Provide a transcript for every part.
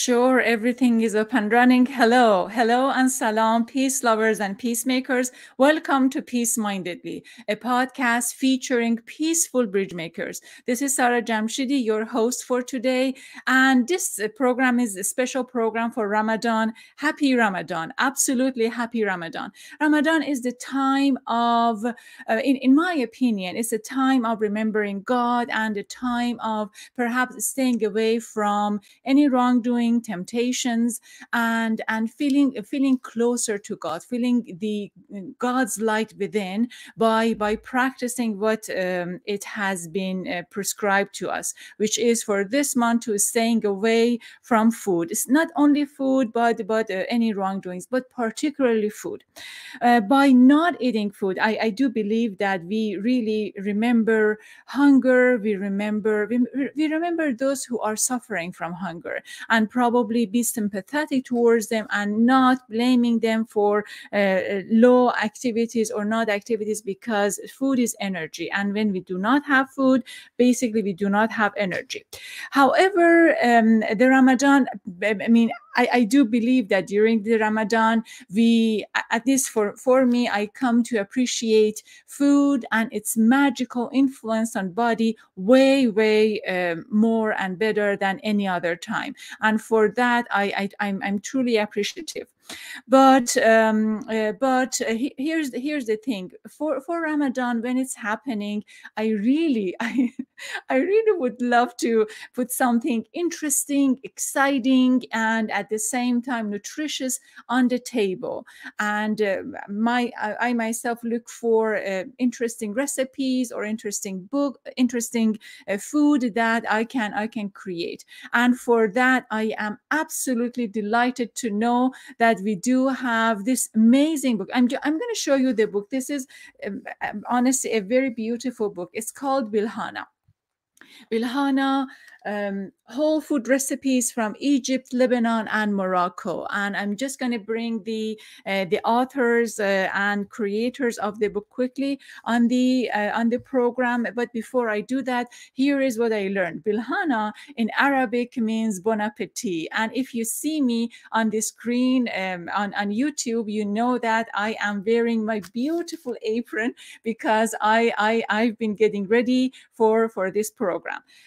Sure, everything is up and running. Hello, hello, and salam, peace lovers and peacemakers. Welcome to Peace Mindedly, a podcast featuring peaceful bridge makers. This is Sarah Jamshidi, your host for today. And this program is a special program for Ramadan. Happy Ramadan, absolutely happy Ramadan. Ramadan is the time of, uh, in, in my opinion, it's a time of remembering God and a time of perhaps staying away from any wrongdoing temptations and and feeling feeling closer to god feeling the god's light within by by practicing what um, it has been uh, prescribed to us which is for this month to staying away from food. It's not only food but but uh, any wrongdoings but particularly food. Uh, by not eating food I, I do believe that we really remember hunger we remember we, we remember those who are suffering from hunger. And probably be sympathetic towards them and not blaming them for uh, uh, low activities or not activities because food is energy. And when we do not have food, basically we do not have energy. However, um, the Ramadan, I mean, I, I, do believe that during the Ramadan, we, at least for, for me, I come to appreciate food and its magical influence on body way, way um, more and better than any other time. And for that, I, I, I'm, I'm truly appreciative but um, uh, but uh, here's here's the thing. For for ramadan when it's happening i really i i really would love to put something interesting exciting and at the same time nutritious on the table. And uh, my I, I, myself look for uh, interesting recipes or interesting book interesting uh, food that i can i can create. And for that i am absolutely delighted to know that we do have this amazing book. I'm, I'm going to show you the book. This is um, um, honestly a very beautiful book. It's called Bilhana. Bilhana um, whole food recipes from Egypt, Lebanon, and Morocco. And I'm just going to bring the uh, the authors uh, and creators of the book quickly on the uh, on the program. But before I do that, here is what I learned. Bilhana in Arabic means bon appetit. And if you see me on the screen um, on on YouTube, you know that I am wearing my beautiful apron because I I I've been getting ready for for this program.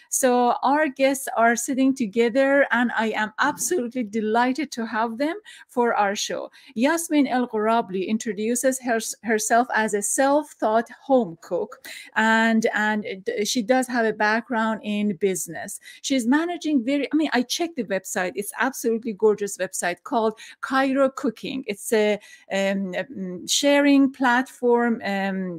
So our guests are sitting together, and I am absolutely delighted to have them for our show. Yasmine El Ghorabli introduces her, herself as a self-taught home cook, and and she does have a background in business. She's managing very. I mean, I checked the website. It's absolutely gorgeous website called Cairo Cooking. It's a um, sharing platform um,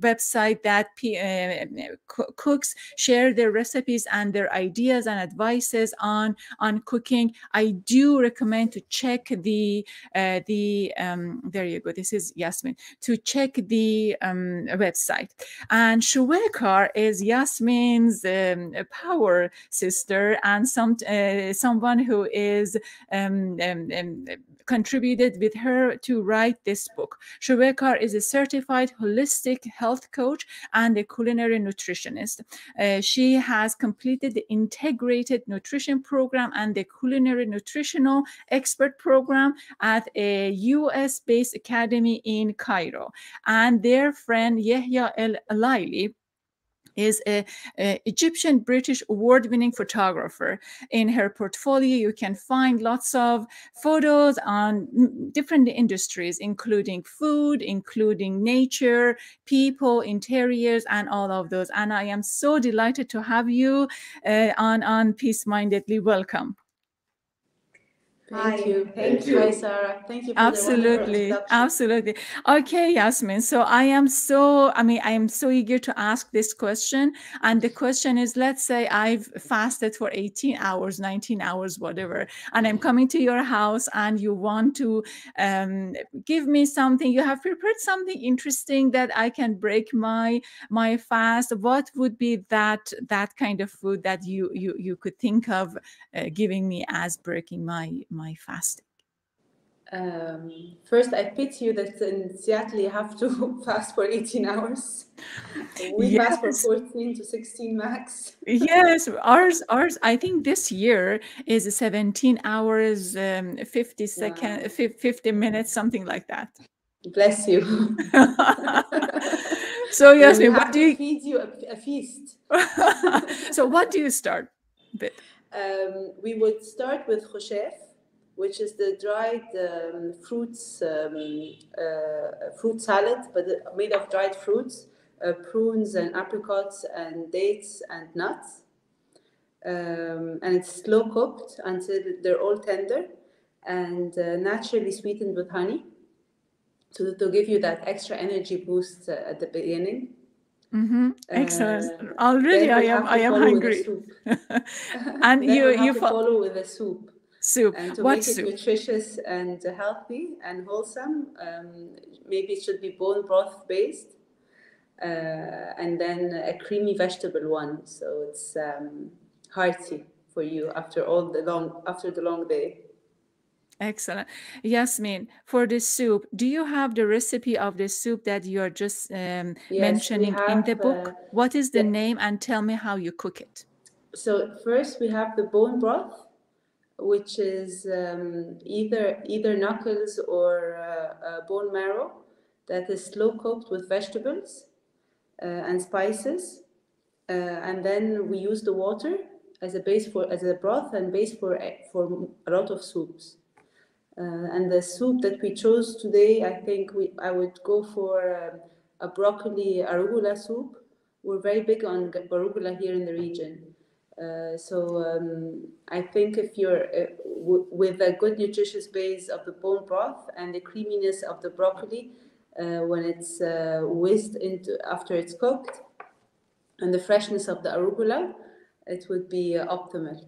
website that uh, cooks share their recipes recipes and their ideas and advices on on cooking i do recommend to check the uh, the um, there you go this is yasmine to check the um, website. And Shewekar is yasmine's um, power sister and some uh, someone who is um, um, um, contributed with her to write this book. Shewekar is a certified holistic health coach and a culinary nutritionist. Uh, she has completed the integrated nutrition program and the culinary nutritional expert program at a US based academy in Cairo. And their friend Yehia El Laili is a, a Egyptian British award-winning photographer. In her portfolio, you can find lots of photos on different industries, including food, including nature, people, interiors, and all of those. And I am so delighted to have you uh, on on Peace Mindedly. Welcome. Thank Hi. you. Thank you. Hi, Sarah. Thank you. absolutely. Absolutely. Okay, Yasmine. So I am so, I mean, I am so eager to ask this question. And the question is, let's say I've fasted for 18 hours, 19 hours, whatever, and I'm coming to your house and you want to um, give me something, you have prepared something interesting that I can break my, my fast. What would be that, that kind of food that you, you, you could think of uh, giving me as breaking my, my fasting? Um, first, I pity you that in Seattle you have to fast for 18 hours. We yes. fast for 14 to 16 max. yes, ours, ours. I think this year is 17 hours, um, 50 second, wow. 50 minutes, something like that. Bless you. so yes, what do you feed you a, a feast? so what do you start with? Um, we would start with khoshef, which is the dried um, fruits, um, uh, fruit salad, but made of dried fruits, uh, prunes and apricots and dates and nuts. Um, and it's slow cooked until they're all tender and uh, naturally sweetened with honey to, to give you that extra energy boost uh, at the beginning. Mm-hmm. Excellent. Uh, Already, I am I am hungry. and you you fo- follow with a soup soup. And to what make soup? it nutritious and healthy and wholesome, um, maybe it should be bone broth based, uh, and then a creamy vegetable one. So it's um, hearty for you after all the long after the long day. Excellent. Yasmine, for the soup, do you have the recipe of the soup that you are just um, yes, mentioning have, in the book? Uh, what is the yeah. name and tell me how you cook it? So first we have the bone broth which is um, either either knuckles or uh, uh, bone marrow that is slow cooked with vegetables uh, and spices, uh, and then we use the water as a base for as a broth and base for for a lot of soups. Uh, and the soup that we chose today, I think we I would go for um, a broccoli arugula soup. We're very big on arugula here in the region. Uh, so um, I think if you're uh, with a good nutritious base of the bone broth and the creaminess of the broccoli uh, when it's uh, whisked into after it's cooked, and the freshness of the arugula, it would be uh, optimal.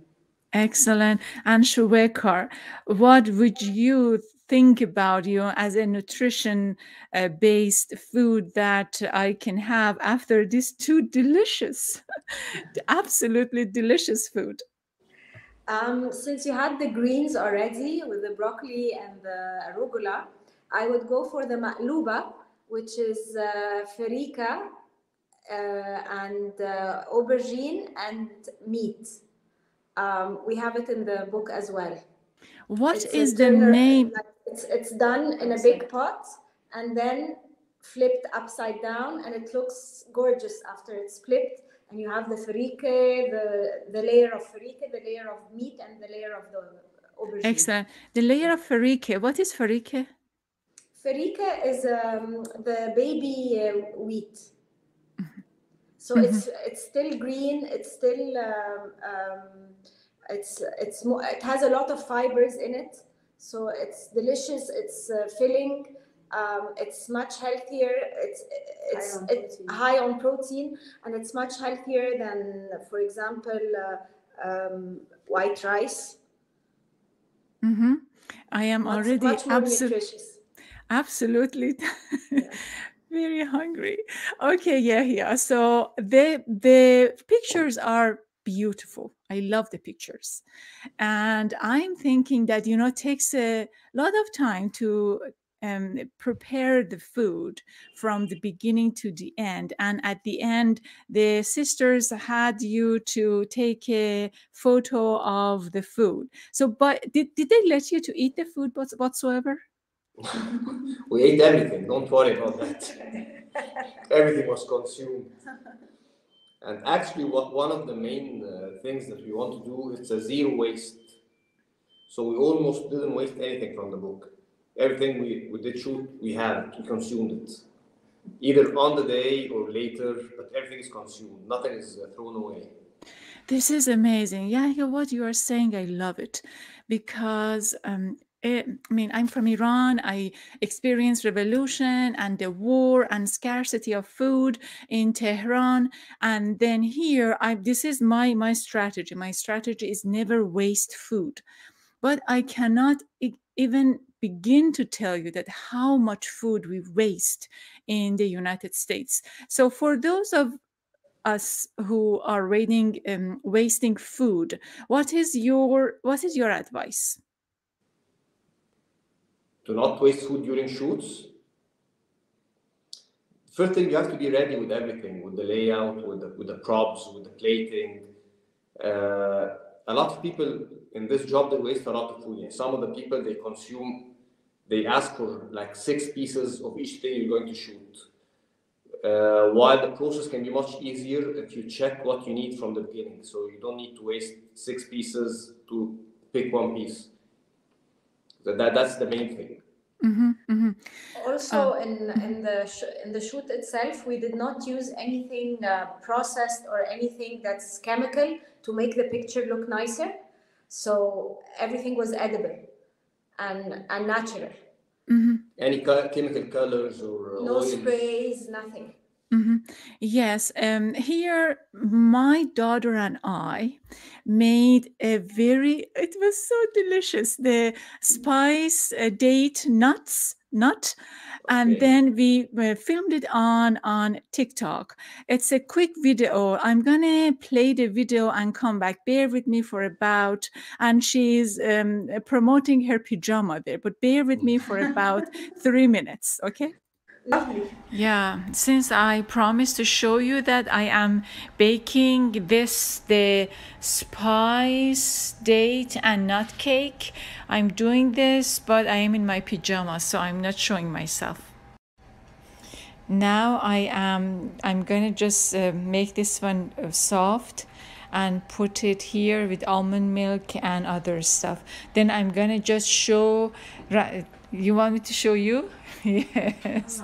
Excellent. And Shewekar, what would you think about you know, as a nutrition uh, based food that I can have after these two delicious, absolutely delicious food? Um, since you had the greens already with the broccoli and the arugula, I would go for the maqluba, which is uh, uh, and uh, aubergine and meat. Um, we have it in the book as well. What it's is the name? It's, it's done in a big pot and then flipped upside down and it looks gorgeous after it's flipped and you have the farike, the, the layer of farike, the layer of meat and the layer of the aubergine. Excellent. The layer of farike, what is farike? Farike is um, the baby uh, wheat. So mm-hmm. it's it's still green. It's still um, um, it's it's more. It has a lot of fibers in it. So it's delicious. It's uh, filling. Um, it's much healthier. It's it's high on, it's high on protein, and it's much healthier than, for example, uh, um, white rice. Mm-hmm. I am much, already much absolutely absolutely. Yeah. very hungry okay yeah yeah so the the pictures are beautiful. I love the pictures. And I'm thinking that, you know, it takes a lot of time to um, prepare the food from the beginning to the end. And at the end, the sisters had you to take a photo of the food. So, but did, did they let you to eat the food whatsoever? we ate everything. Don't worry about that. everything was consumed. And actually, what one of the main uh, things that we want to do is a zero waste. So we almost didn't waste anything from the book. Everything we, we did shoot, we had, we consumed it. Either on the day or later, but everything is consumed. Nothing is uh, thrown away. This is amazing. Yeah, what you are saying, I love it because um, I mean, I'm from Iran. I experienced revolution and the war and scarcity of food in Tehran. And then here, I this is my my strategy. My strategy is never waste food. But I cannot even begin to tell you that how much food we waste in the United States. So for those of us who are rating, um, wasting food, what is your what is your advice? To not waste food during shoots. First thing, you have to be ready with everything, with the layout, with the, with the props, with the plating. Uh, a lot of people in this job, they waste a lot of food. Some of the people, they consume, they ask for like six pieces of each thing you're going to shoot. Uh, while the process can be much easier if you check what you need from the beginning. So you don't need to waste six pieces to pick one piece. So that, that's the main thing. Mm-hmm, mm-hmm. Also, in in the sh- in the shoot itself, we did not use anything uh, processed or anything that's chemical to make the picture look nicer. So everything was edible and and natural. Mm-hmm. Any co- chemical colors or uh, No oils? sprays, nothing. Hmm Yes, um, here my daughter and I made a very, it was so delicious, the spice uh, date nuts nut, and Okay. then we uh, filmed it on on TikTok. It's a quick video. I'm gonna play the video and come back. Bear with me for about, and she's um, promoting her pajama there, but bear with me for about three minutes, okay? Lovely. Yeah, since I promised to show you that I am baking this, the spice date and nut cake. I'm doing this, but I am in my pajamas, so I'm not showing myself. Now I am, I'm gonna just uh, make this one uh, soft and put it here with almond milk and other stuff. Then I'm gonna just show, you want me to show you? yes.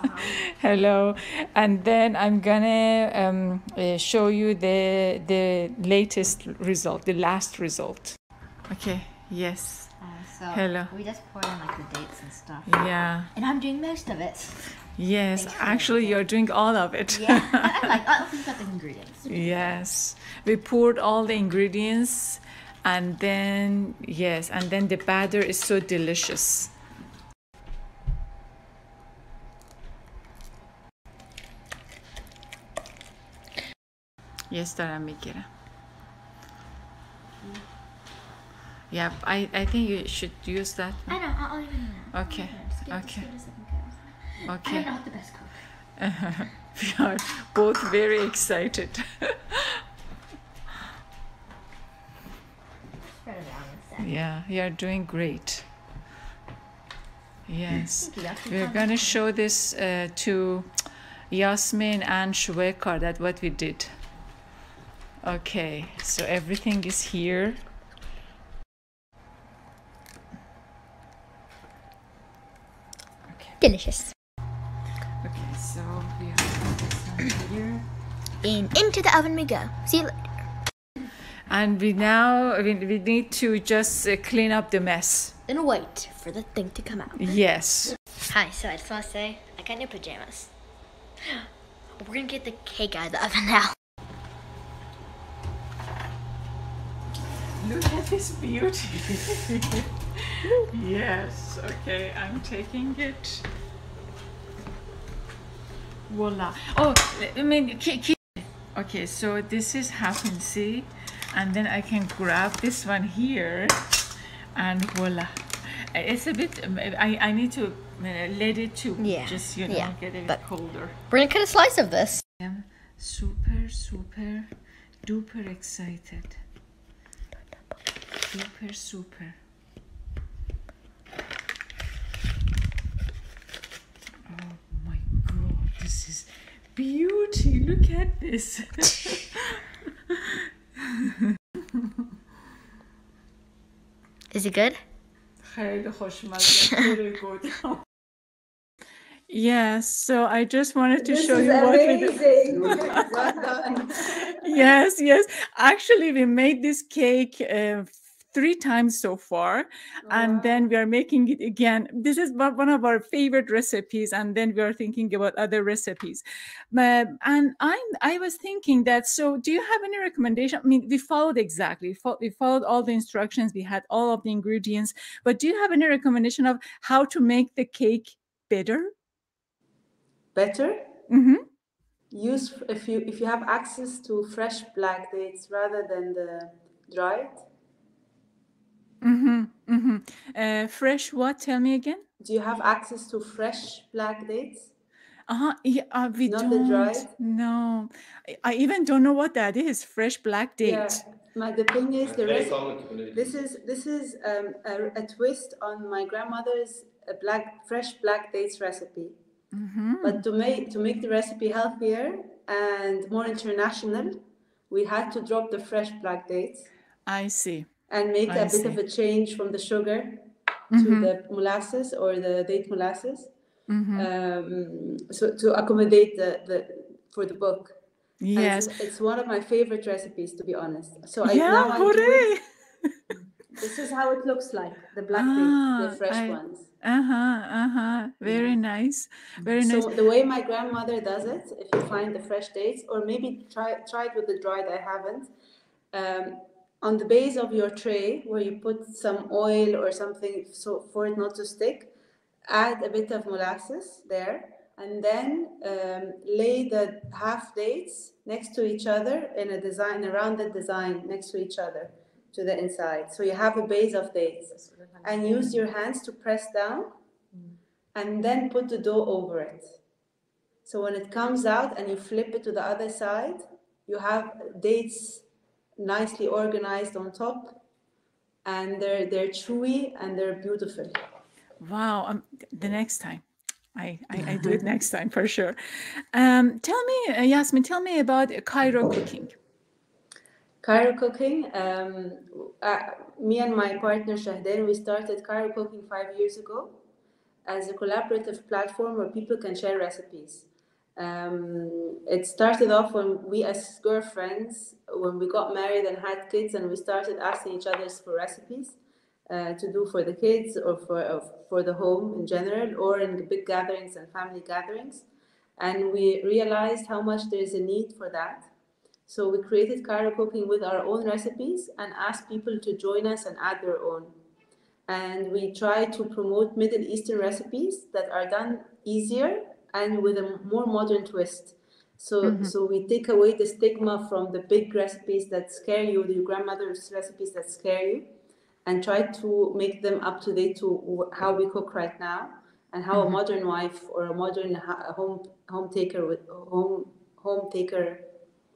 Hello. And then I'm gonna um, uh, show you the the latest result, the last result. Okay. Yes. Uh, so Hello. we just pour in like the dates and stuff. Yeah. And I'm doing most of it. Yes. Thanks Actually, you're doing all of it. Yeah. I'm like, oh, we've got the ingredients. Yes, we poured all the ingredients and then, yes, and then the batter is so delicious. Ya estará Mikira. Yeah, I, I think you should use that. I know, I'll even. Okay. Okay. Okay. I'm not the best cook. we are both very excited. yeah, you are doing great. Yes. We're going to show this uh, to Yasmin and Shewekar that what we did. Okay, so everything is here. Delicious. Okay, so we have here. And into the oven we go. See you later. And we now we, we need to just uh, clean up the mess. And wait for the thing to come out. Yes. Hi, so I just want to say, I got new pajamas. We're gonna get the cake out of the oven now. Look at this beauty. yes, okay, I'm taking it. Voila. Oh, I mean, ki- ki- okay, so this is happen, see? And then I can grab this one here and voila. It's a bit, um, I, I need to uh, let it to Yeah, just, you know, yeah, get it but- colder. We're gonna cut a slice of this. I'm super, super, duper excited super super. Oh my god this is beauty. Look at this. Is it good? Yes, so I just wanted to this show you what we did. yes, yes. Actually, we made this cake uh, three times so far, and then we are making it again. This is one of our favorite recipes, and then we are thinking about other recipes. Um, and I, I was thinking that. So, do you have any recommendation? I mean, we followed exactly. We followed all the instructions. We had all of the ingredients. But do you have any recommendation of how to make the cake better? Better hmm use if you if you have access to fresh black dates rather than the dried Mm-hmm. Mm-hmm. Uh, fresh what? Tell me again. Do you have access to fresh black dates? Uh-huh. Yeah, uh, we Not the don't. dried? No. I- I even don't know what that is. Fresh black date. Yeah. My, the thing is, the rest, common to community. this is this is um, a, a twist on my grandmother's uh, black fresh black dates recipe. Mhm. But to make to make the recipe healthier and more international, we had to drop the fresh black dates I see. And make I a bit of a change from the sugar Mhm. to the molasses or the date molasses. Mhm. Um, so to accommodate the, the for the book. Yes. It's, it's one of my favorite recipes, to be honest. So I, Yeah, now I do it- hooray! This is how it looks like, the black Ah, dates, the fresh I- ones. Uh-huh, uh-huh. Very nice. Very nice. So the way my grandmother does it, if you find the fresh dates, or maybe try try it with the dried, I haven't. Um, on the base of your tray, where you put some oil or something so for it not to stick, add a bit of molasses there, and then um, lay the half dates next to each other in a design, a rounded design next to each other to the inside. So you have a base of dates, and use your hands to press down and then put the dough over it. So when it comes out and you flip it to the other side, you have dates nicely organized on top and they're they're chewy and they're beautiful. Wow. Um, the next time. I, I, I do it next time for sure. Um, tell me, uh, Yasmine, tell me about Cairo cooking. Cairo Cooking, um, uh, me and my partner Shahden, we started Cairo Cooking five years ago as a collaborative platform where people can share recipes. Um, it started off when we, as girlfriends, when we got married and had kids, and we started asking each other for recipes uh, to do for the kids or for uh, for the home in general, or in big gatherings and family gatherings. And we realized how much there is a need for that. So we created Cairo Cooking with our own recipes and asked people to join us and add their own. And we try to promote Middle Eastern recipes that are done easier and with a more modern twist. So, mm-hmm. so we take away the stigma from the big recipes that scare you, the grandmother's recipes that scare you, and try to make them up to date to how we cook right now and how a mm-hmm. modern wife or a modern home home taker with home home taker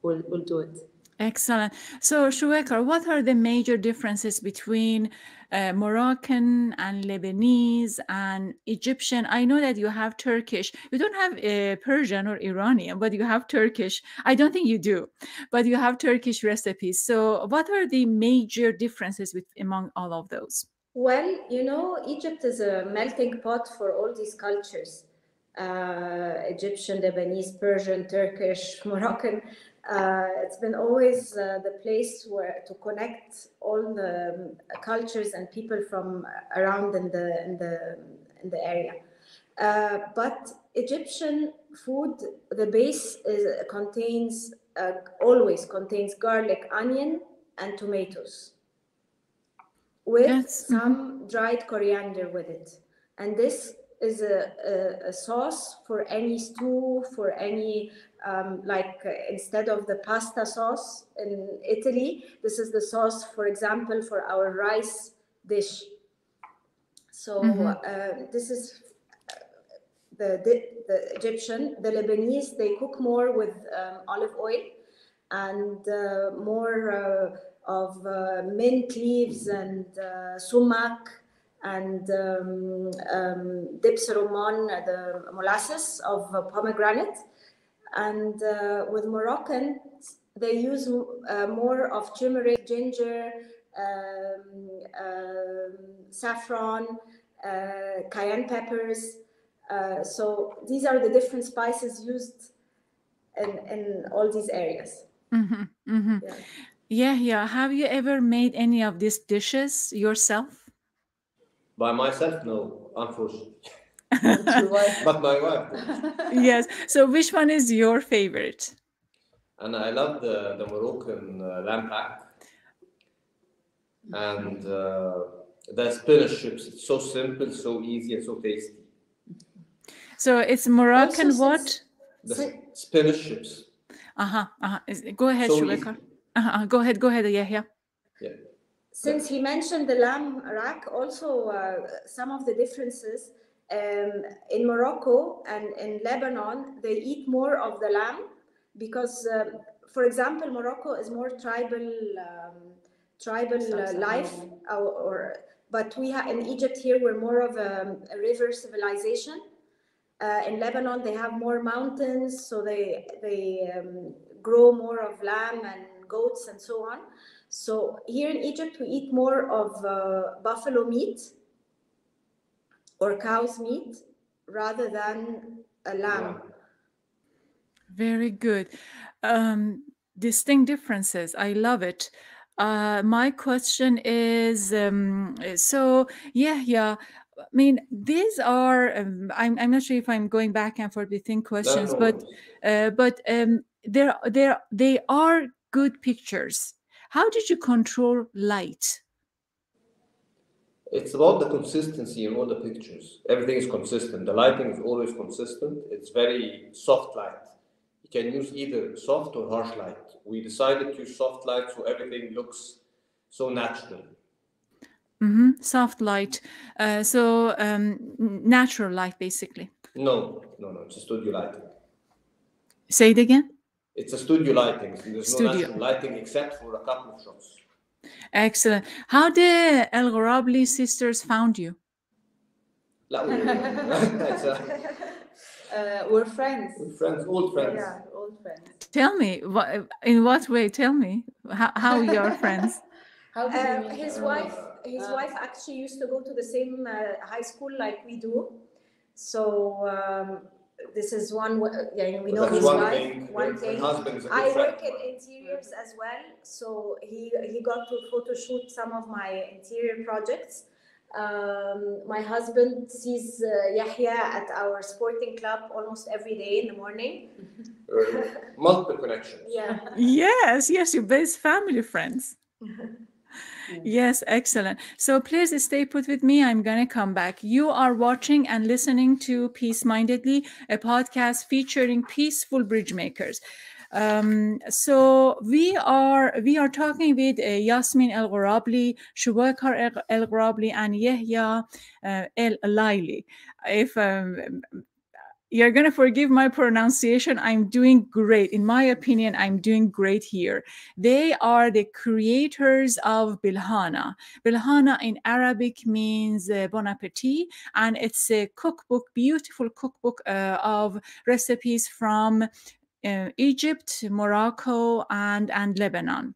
will, will do it. Excellent. So, Shewekar, what are the major differences between uh, Moroccan and Lebanese and Egyptian? I know that you have Turkish. You don't have uh, Persian or Iranian, but you have Turkish. I don't think you do, but you have Turkish recipes. So, what are the major differences with, among all of those? Well, you know, Egypt is a melting pot for all these cultures uh, Egyptian, Lebanese, Persian, Turkish, Moroccan. Uh, it's been always uh, the place where to connect all the um, cultures and people from around in the in the in the area. Uh, but Egyptian food, the base is, contains uh, always contains garlic, onion, and tomatoes with That's- some dried coriander with it. And this is a, a, a sauce for any stew, for any, um, like uh, instead of the pasta sauce in Italy, this is the sauce, for example, for our rice dish. So uh, this is uh, the, the, the Egyptian, the Lebanese, they cook more with um, olive oil and uh, more uh, of uh, mint leaves and uh, sumac and um, um, dips the molasses of pomegranate. And uh, with Moroccan, they use uh, more of turmeric, ginger, um, um, saffron, uh, cayenne peppers. Uh, so these are the different spices used in, in all these areas. hmm hmm Yeah. Yeah, yeah. Have you ever made any of these dishes yourself? By myself, no, unfortunately. Your wife- But my wife, yes. So, which one is your favorite? and I love the, the Moroccan uh, lamb rack and uh, the spinach chips. It's so simple, so easy, and so tasty. So, it's Moroccan Also, what? The So- s- spinach chips. Uh-huh, uh-huh. Go ahead, So Shewekar. Uh-huh, uh, go ahead, go ahead, Yehia. Yeah. Since he mentioned the lamb rack, also uh, some of the differences Um, in Morocco and in Lebanon, they eat more of the lamb because, um, for example, Morocco is more tribal, um, tribal uh, life, or, or but we have in Egypt here we're more of a, a river civilization. Uh, in Lebanon, they have more mountains, so they they um, grow more of lamb and goats and so on. So here in Egypt, we eat more of uh, buffalo meat or cow's meat rather than a lamb. Very good. Um, distinct differences. I love it. Uh, my question is um, so, yeah, yeah. I mean, these are. Um, I'm. I'm not sure if I'm going back and forth between questions, no but, uh, but um, there, there, they are good pictures. How did you control light? It's about the consistency in all the pictures. Everything is consistent. The lighting is always consistent. It's very soft light. You can use either soft or harsh light. We decided to use soft light so everything looks so natural. hmm Soft light. Uh, so um, natural light, basically. No, no, no. It's a studio lighting. Say it again. It's a studio lighting. There's no Studio. natural lighting except for a couple of shots. Excellent. How the El Ghorabli sisters found you? Uh, we're friends. we're friends, old friends. Yeah, old friends. Tell me, what, in what way? Tell me how, how you are friends. How did Um, we his Uh, wife, his uh, wife actually used to go to the same uh, high school like we do. So um, this is one. wa- Yeah, we know That's his one wife. thing. One My thing. husband is a good I friend work in interiors as well, so he he got to photo shoot some of my interior projects. Um, my husband sees uh, Yehia at our sporting club almost every day in the morning. Uh, multiple connections. Yeah. Yes, yes, you're best family friends. Yes, excellent. So please stay put with me. I'm going to come back. You are watching and listening to Peace Mindedly, a podcast featuring peaceful bridge makers. Um, so we are we are talking with uh, Yasmine El Ghorabli, Shewekar El Ghorabli, and Yehia uh, El Laili. If um, you're going to forgive my pronunciation. I'm doing great. In my opinion, I'm doing great here. They are the creators of Bilhana. Bilhana in Arabic means uh, bon appetit, and it's a cookbook, beautiful cookbook uh, of recipes from uh, Egypt, Morocco, and, and Lebanon.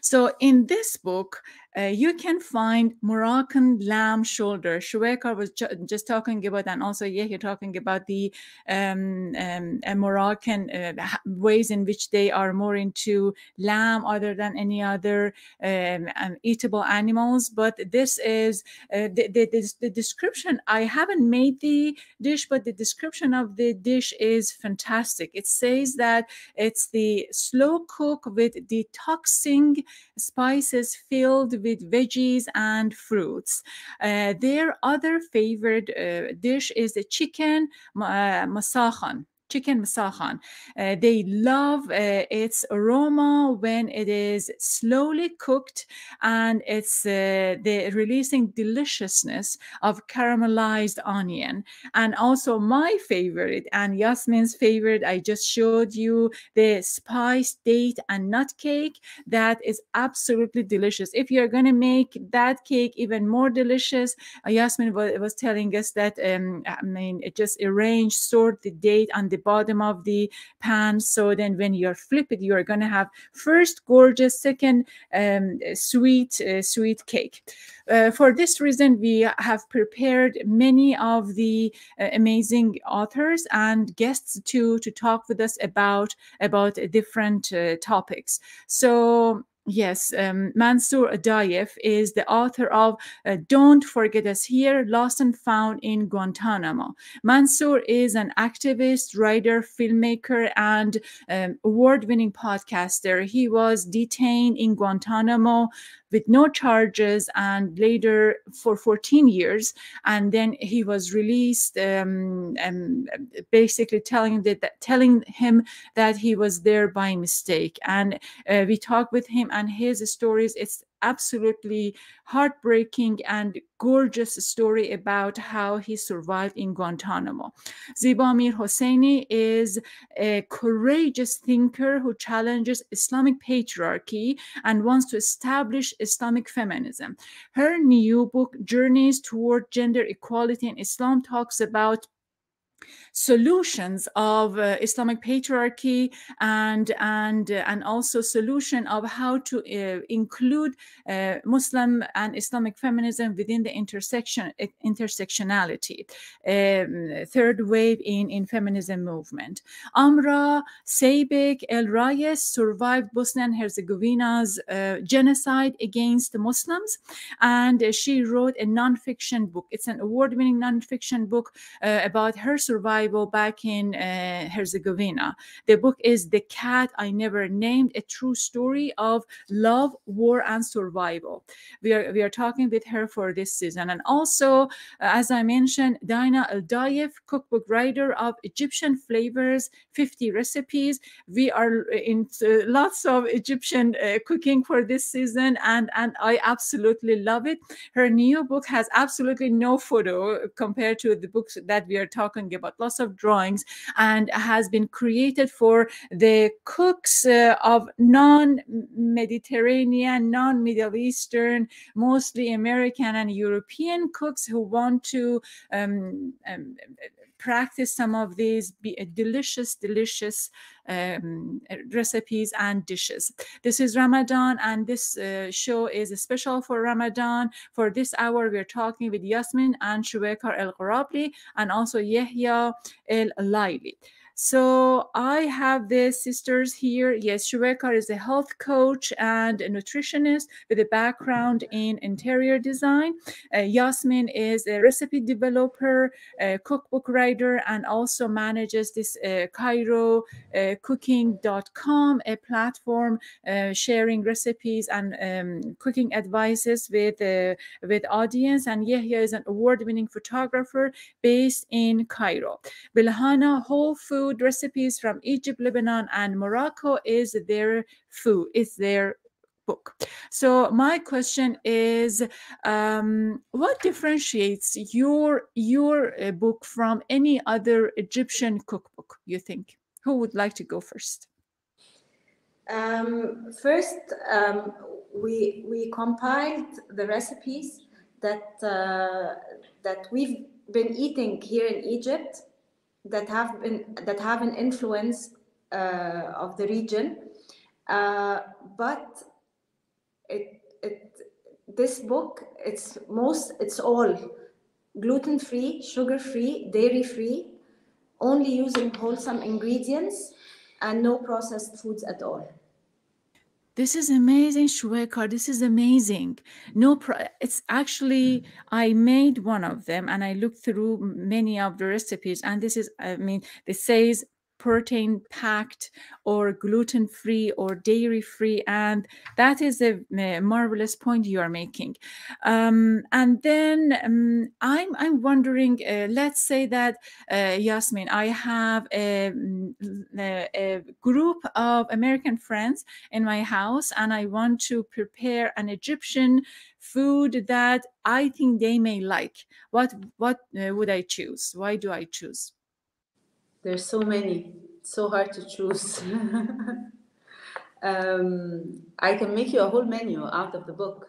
So in this book, uh, you can find Moroccan lamb shoulder. Shewekar was ju- just talking about, and also Yehia talking about the um, um, uh, Moroccan uh, ways in which they are more into lamb other than any other um, um, eatable animals. But this is uh, the, the, the description. I haven't made the dish, but the description of the dish is fantastic. It says that it's the slow cook with detoxing spices filled with veggies and fruits. Uh, their other favorite uh, dish is the chicken uh, masakhan. Chicken masakhan. Uh, they love uh, its aroma when it is slowly cooked and it's uh, the releasing deliciousness of caramelized onion. And also my favorite and Yasmine's favorite, I just showed you the spice date and nut cake that is absolutely delicious. If you're going to make that cake even more delicious, uh, Yasmine was, was telling us that, um, I mean, it just arrange, sort the date on the bottom of the pan. So then when you're flip it, you're going to have first gorgeous, second um, sweet, uh, sweet cake. Uh, for this reason, we have prepared many of the uh, amazing authors and guests to to talk with us about about different uh, topics. So yes, um, Mansour Adayfi is the author of uh, "Don't Forget Us Here: Lost and Found in Guantanamo." Mansour is an activist, writer, filmmaker, and um, award-winning podcaster. He was detained in Guantanamo with no charges and later for 14 years. And then he was released um, um, basically telling that, that telling him that he was there by mistake. And uh, we talked with him and his stories. It's absolutely heartbreaking and gorgeous story about how he survived in Guantanamo. Ziba Mir Hosseini is a courageous thinker who challenges Islamic patriarchy and wants to establish Islamic feminism. Her new book, Journeys Toward Gender Equality in Islam, talks about solutions of uh, Islamic patriarchy and and uh, and also solution of how to uh, include uh, Muslim and Islamic feminism within the intersection intersectionality. Um, third wave in in feminism movement. Amra Sabic-El-Rayess survived Bosnia and Herzegovina's uh, genocide against the Muslims, and uh, she wrote a nonfiction book. It's an award-winning nonfiction book about her survival back in uh, Herzegovina. The book is The Cat I Never Named, a true story of love, war, and survival. We are, we are talking with her for this season. And also, uh, as I mentioned, Dina Al-Daif, cookbook writer of Egyptian Flavors, 50 Recipes. We are in uh, lots of Egyptian uh, cooking for this season, and, and I absolutely love it. Her new book has absolutely no photo compared to the books that we are talking about, lots of drawings, and has been created for the cooks uh, of non Mediterranean, non Middle Eastern, mostly American and European cooks who want to um, um, practice some of these be, delicious, delicious um, recipes and dishes. This is Ramadan, and this uh, show is special for Ramadan. For this hour, we're talking with Yasmine and Shewekar El Gharabli and also Yehia El Laili. So I have the sisters here. Yes, Shewekar is a health coach and a nutritionist with a background in interior design. Uh, Yasmine is a recipe developer, a cookbook writer, and also manages this uh, Cairo uh, cooking.com, a platform uh, sharing recipes and um, cooking advices with, uh, with audience. And Yehia is an award-winning photographer based in Cairo. Bilhana Whole Food food recipes from Egypt, Lebanon, and Morocco is their food, is their book. So my question is, um, what differentiates your your uh, book from any other Egyptian cookbook? You think? Who would like to go first? Um, first, um, we we compiled the recipes that uh, that we've been eating here in Egypt that have been that have an influence uh, of the region, uh, but it it this book it's most it's all gluten free, sugar free, dairy free, only using wholesome ingredients and no processed foods at all. This is amazing, Shewekar. This is amazing. No, pro- it's actually mm. I made one of them and I looked through many of the recipes, and this is I mean, it says protein packed or gluten free or dairy free and that is a, marvelous point you are making. Um, and then um, i'm i'm wondering uh, let's say that uh, yasmine i have a, mm, a, a group of american friends in my house and i want to prepare an egyptian food that i think they may like. What what uh, would i choose? Why do i choose there's so many, so hard to choose. um, I can make you a whole menu out of the book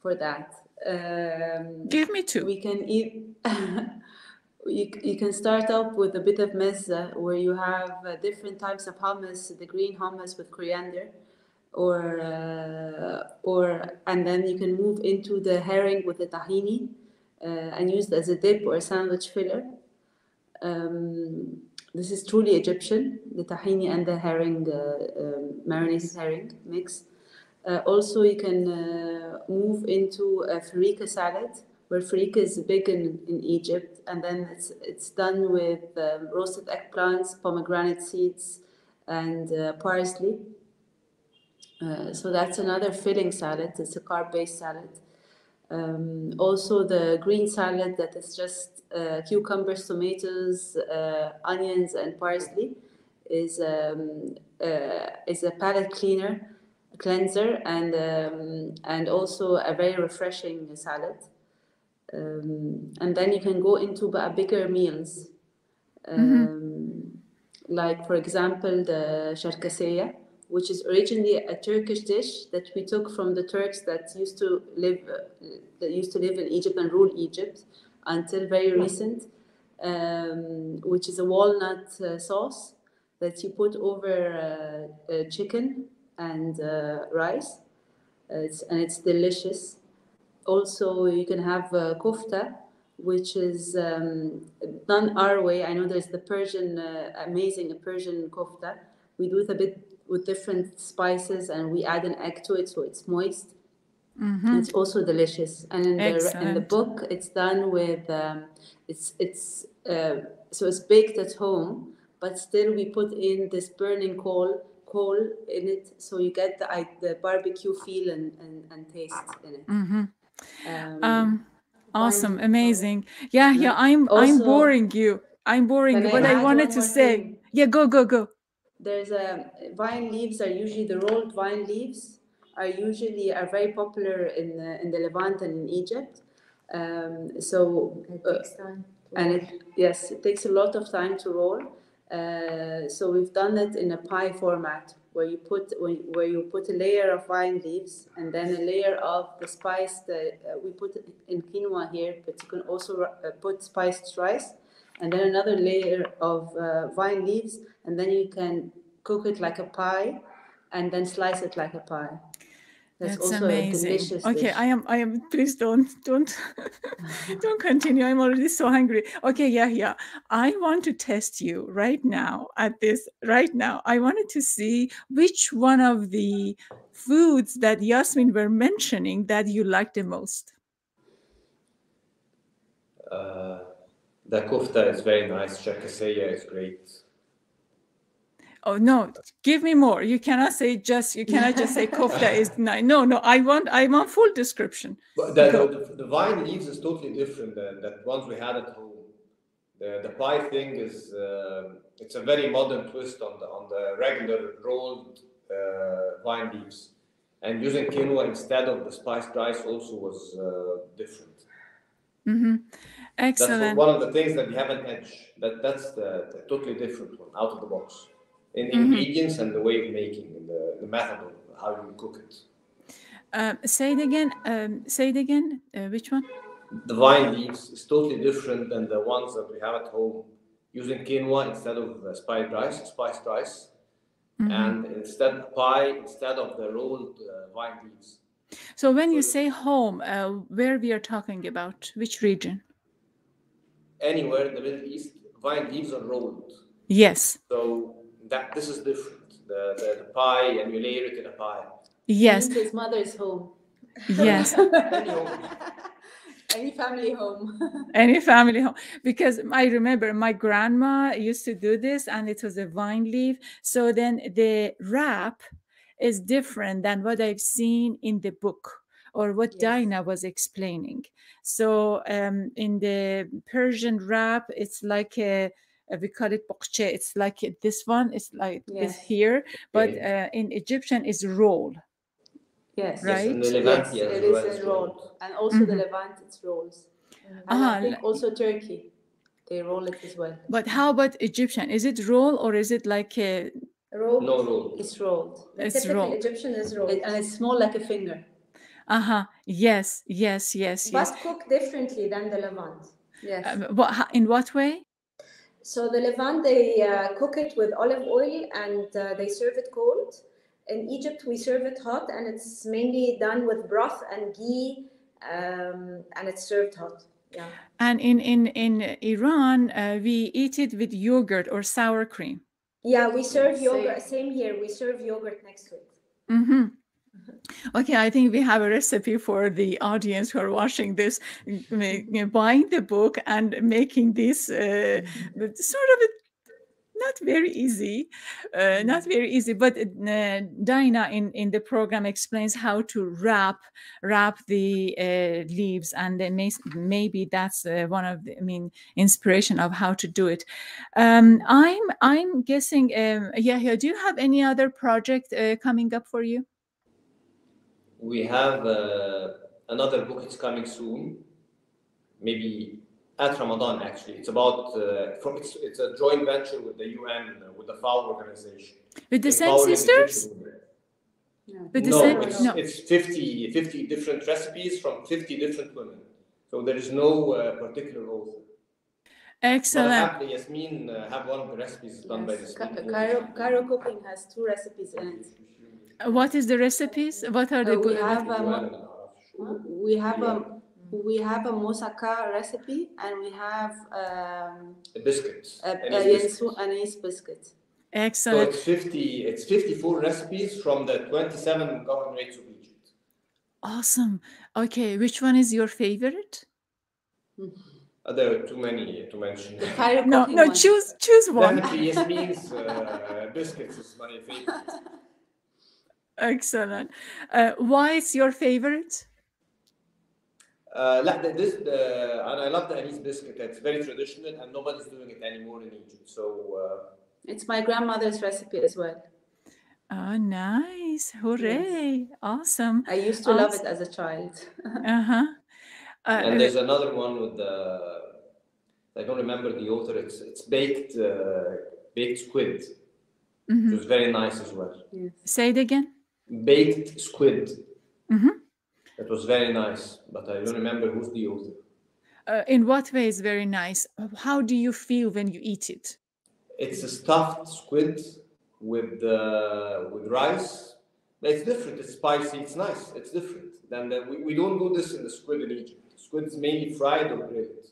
for that. Um, Give me two. We can eat. you, you can start up with a bit of mezza where you have uh, different types of hummus, the green hummus with coriander, or uh, or and then you can move into the herring with the tahini uh, and use it as a dip or a sandwich filler. Um, this is truly Egyptian, the tahini and the herring, um, marinated herring mix. Uh, also, you can uh, move into a farika salad, where farika is big in, in Egypt, and then it's it's done with um, roasted eggplants, pomegranate seeds, and uh, parsley. Uh, so that's another filling salad. It's a carb-based salad. Um, also, the green salad that is just uh, cucumbers, tomatoes, uh, onions, and parsley is um, uh, is a palate cleaner, cleanser and um, and also a very refreshing salad. Um, and then you can go into bigger meals, um, like for example the sharkaseya, which is originally a Turkish dish that we took from the Turks that used to live uh, that used to live in Egypt and rule Egypt until very recent, um, which is a walnut uh, sauce that you put over uh, chicken and uh, rice. It's, and it's delicious. Also, you can have uh, kofta, which is um, done our way. I know there's the Persian, uh, amazing Persian kofta. We do it a bit with different spices and we add an egg to it so it's moist. Mhm. It's also delicious. And in the, in the book, it's done with, um, it's, it's, uh, so it's baked at home, but still we put in this burning coal, coal in it, so you get the, I- the barbecue feel and, and, and taste in it. Mm-hmm. Um, Um, awesome, amazing. Yeah, yeah. I'm I'm boring you. I'm boring you. I But I add wanted to say, thing? yeah, go, go, go. There's a vine leaves are usually the rolled vine leaves are usually are very popular in the, in the Levant and in Egypt. Um, so It uh, takes time. to and it yes it takes a lot of time to roll uh, so we've done it in a pie format where you put where you put a layer of vine leaves and then a layer of the spice that uh, we put in quinoa here but you can also uh, put spiced rice and then another layer of uh, vine leaves and then you can cook it like a pie and then slice it like a pie that's, That's also a amazing. delicious Okay, dish. I am. I am. Please don't, don't, don't continue. I'm already so hungry. Okay, yeah, yeah. I want to test you right now at this. Right now, I wanted to see which one of the foods that Yasmine were mentioning that you like the most. Uh, the kofta is very nice. Cherkasseya is great. Oh no, give me more. You cannot say just. You cannot just say kofta is nice. No, no. I want. I want full description. But the, the, the vine leaves is totally different than that ones we had at home. The, the pie thing is uh, it's a very modern twist on the on the regular rolled uh, vine leaves, and using quinoa instead of the spiced rice also was uh, different. Hmm That's Excellent. one of the things that we have an edge. That that's the, the totally different one out of the box in Mhm. ingredients and the way of making and the, the method of how you cook it. Um, say it again. Um, say it again. Uh, which one? the vine leaves is totally different than the ones that we have at home using quinoa instead of uh, spiced rice, spiced rice, Mhm. and instead pie instead of the rolled uh, vine leaves. So when you say home, uh, where we are talking about, which region? Anywhere in the Middle East, vine leaves are rolled. Yes, So that this is different. The, the, the pie and you layer it in a pie. yes, Means his mother's home yes. Anyhow, any family home Any family home. Because I remember my grandma used to do this and it was a vine leaf. So then the wrap is different than what I've seen in the book or what Yes. Dinah was explaining. So um, in the Persian wrap, it's like a uh, we call it bokche. It's like this one. It's like this here, but Okay. uh, in Egyptian is roll. Yes. Right. Yes, Levant, Yes, yes, it well, is it's a roll. And also the Mhm. Levant, it's rolls. And Ah, I think also Turkey, they roll it as well. But how about Egyptian? Is it roll or is it like a? roll? No roll. It's rolled. It's typical rolled. Egyptian is rolled. It- and it's small like a finger. Uh huh. Yes, yes, yes, but yes. cooked differently than the Levant. Yes. Um, what, in what way? So the Levant, they uh, cook it with olive oil and uh, they serve it cold. In Egypt, we serve it hot, and it's mainly done with broth and ghee, um, and it's served hot. Yeah. And in in in Iran, uh, we eat it with yogurt or sour cream. Yeah, we serve yogurt. Same here. We serve yogurt next to it. Okay, I think we have a recipe for the audience who are watching this, m- ma- buying the book and making this uh, sort of not very easy, uh, not very easy. But uh, Dinah in in the program explains how to wrap wrap the uh, leaves, and then may, maybe that's uh, one of the I mean inspiration of how to do it. Um, I'm I'm guessing. Um, yeah. Do you have any other project uh, coming up for you? We have uh, another book. It's coming soon, maybe at Ramadan. Actually, it's about uh, from it's, it's a joint venture with the UN uh, with the FAO organization. With the same sisters? Egyptian women. With the no, same? it's, No. it's 50, 50 different recipes from 50 different women. So there is no uh, particular author. Excellent. have the Yasmine uh, have one of the recipes done by Yes, Ca- Yasmine. Cairo, Cairo Cooking has two recipes in it. What is the recipes? What are the Uh, we good? have a we have a we have a moussaka recipe and we have um, A biscuit. a, and a it's biscuit. yensu anise biscuit. So it's 50, it's 54 recipes from the 27 governorates of Egypt. Awesome. Okay, which one is your favorite? Uh, there are too many to mention. The No, no, one. choose choose one. Definitely Yasmine's uh, biscuits is my favorite. Excellent. Uh, why is your favorite? Uh, لا, the- this, the, and I love the anise biscuit. It's very traditional and nobody's doing it anymore in Egypt. So uh, It's my grandmother's recipe as well. Oh, nice. Hooray. Awesome. I used to love it as a child. Uh-huh. Uh, and there's another one with the I don't remember the author. It's it's baked uh, baked squid. mhm. It was very nice as well. Yes. Say it again. Baked squid. Mhm. It was very nice, but I don't remember who's the author. Uh, in what way is very nice? How do you feel when you eat it? It's a stuffed squid with uh, with rice. It's different. It's spicy. It's nice. It's different. Than the, we, we don't do this in the squid in Egypt. Squid is mainly fried or grilled.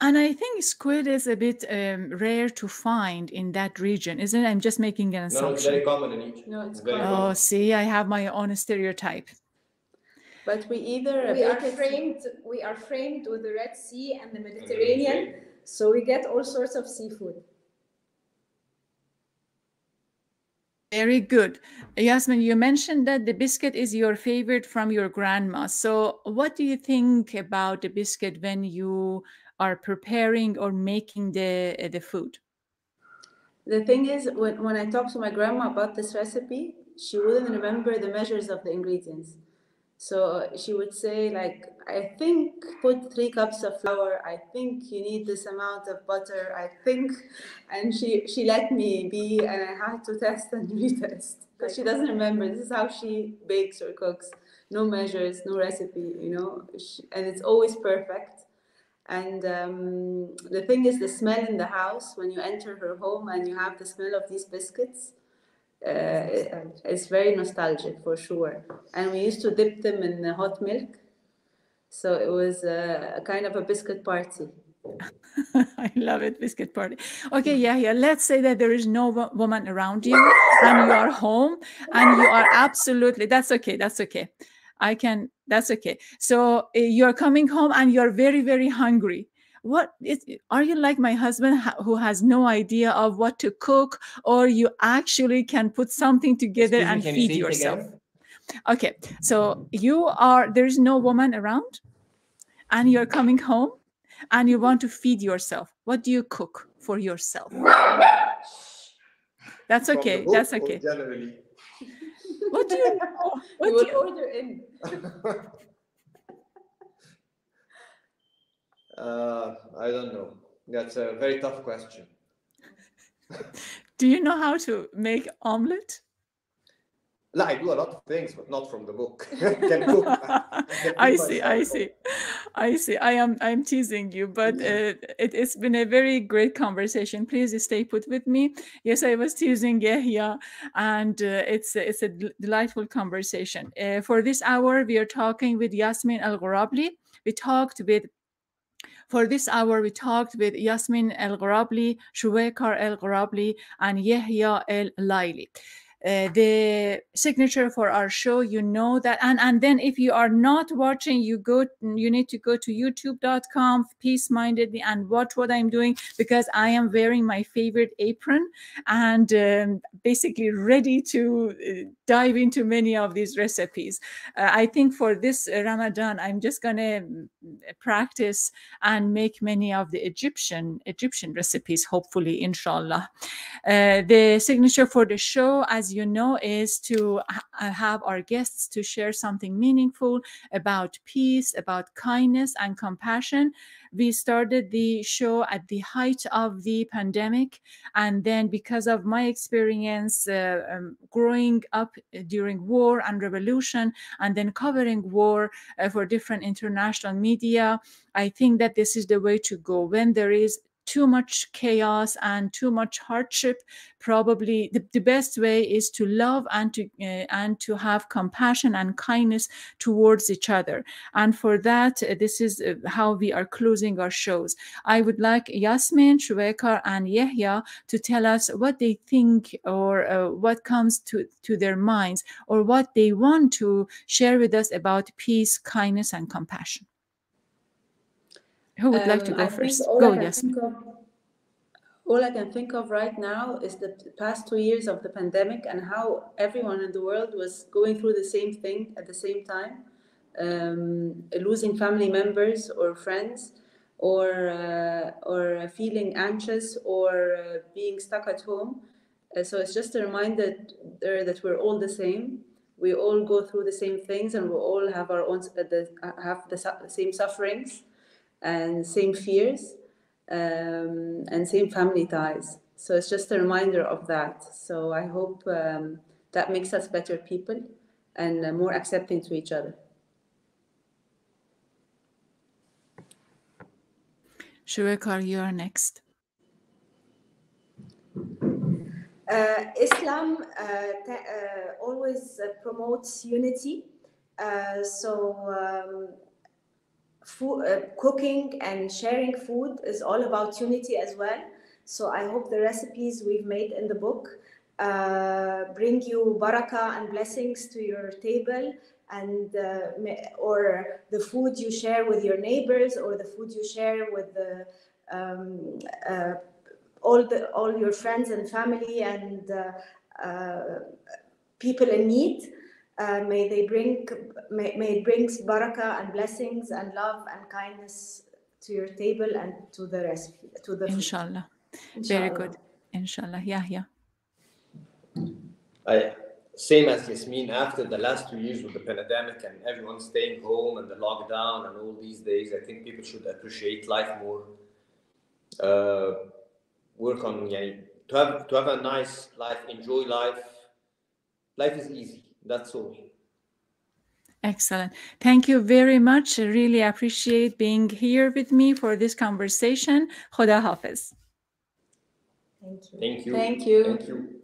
And I think squid is a bit um, rare to find in that region, isn't it? I'm just making an assumption. No, it's assumption. very common in Egypt. No, it's very common. Oh, see, I have my own stereotype. But we either We are bake it- framed. We are framed with the Red Sea and the Mediterranean, so we get all sorts of seafood. Very good. Yasmine, you mentioned that the biscuit is your favorite from your grandma. So, what do you think about the biscuit when you are preparing or making the uh, the food? The thing is, when, when I talked to my grandma about this recipe, she wouldn't remember the measures of the ingredients. So uh, she would say, like, I think put three cups of flour. I think you need this amount of butter. I think, and she she let me be, and I had to test and retest because she doesn't remember. This is how she bakes or cooks. No measures, no recipe, you know, she, and it's always perfect. And um, the thing is, the smell in the house when you enter her home and you have the smell of these biscuits, uh, it's very nostalgic for sure. And we used to dip them in hot milk, so it was uh, a kind of a biscuit party. I love it, biscuit party. Okay, yeah, yeah. Let's say that there is no wo- woman around you and you are home and you are absolutely, that's okay, that's okay. I can, that's okay. So uh, you're coming home and you're very, very hungry. What is, are you like my husband who has no idea of what to cook, or you actually can put something together Excuse me, and can you feed say yourself? again? Okay, so you are, there's no woman around and you're coming home and you want to feed yourself. What do you cook for yourself? That's okay. That's okay. Generally. What do you know? What You do would you, order in. Uh, I don't know. That's a very tough question. do you know how to make omelet? No, I do a lot of things, but not from the book. can cook. can I see, I see, I see. I am, I'm teasing you, but uh, it, it's been a very great conversation. Please stay put with me. Yes, I was teasing Yehia, and uh, it's it's a delightful conversation. Uh, for this hour, we are talking with Yasmine Al Ghorabli. We talked with for this hour, we talked with Yasmine El Ghorabli, Shewekar El Ghorabli, and Yehia El Laili. Uh, the signature for our show you know that and and then if you are not watching you go you need to go to youtube.com peace mindedly and watch what i'm doing because i am wearing my favorite apron and um, basically ready to uh, dive into many of these recipes. Uh, i think for this ramadan i'm just gonna mm, practice and make many of the egyptian egyptian recipes hopefully inshallah. Uh, the signature for the show as you know, is to ha- uh, have our guests to share something meaningful about peace, about kindness and compassion. We started the show at the height of the pandemic, and then because of my experience uh, um, growing up during war and revolution, and then covering war uh, for different international media, I think that this is the way to go. When there is too much chaos and too much hardship probably the, the best way is to love and to uh, and to have compassion and kindness towards each other. And for that uh, this is uh, how we are closing our shows. I would like yasmine shewekar and yehia to tell us what they think or uh, what comes to to their minds or what they want to share with us about peace kindness and compassion who would like to Um, go I first all go I can yasmine think of, all I can think of right now is the past two years of the pandemic and how everyone in the world was going through the same thing at the same time, um, losing family members or friends, or uh, or feeling anxious or uh, being stuck at home. Uh, so it's just a reminder that we're all the same. We all go through the same things, and we all have our own uh, the, have the su- same sufferings and same fears um, and same family ties. So it's just a reminder of that. So I hope um, that makes us better people and uh, more accepting to each other. Shewekar, you are next Uh, Islam uh, uh, always uh, promotes unity. Uh, so um, food, uh, cooking and sharing food is all about unity as well. So I hope the recipes we've made in the book uh, bring you barakah and blessings to your table and uh, or the food you share with your neighbors or the food you share with the um, uh, all the all your friends and family and uh, uh, people in need. Uh, may they bring may, may it brings barakah and blessings and love and kindness to your table and to the rest to the food. inshallah very good inshallah yehia I, same as Yasmine, after the last two years with the pandemic and everyone staying home and the lockdown and all these days, I think people should appreciate life more. Uh, work on yeah, to have to have a nice life, enjoy life. Life is easy. That's all. Excellent. Thank you very much. I really appreciate being here with me for this conversation. Khuda Hafiz. Thank you. Thank you. Thank you. Thank you.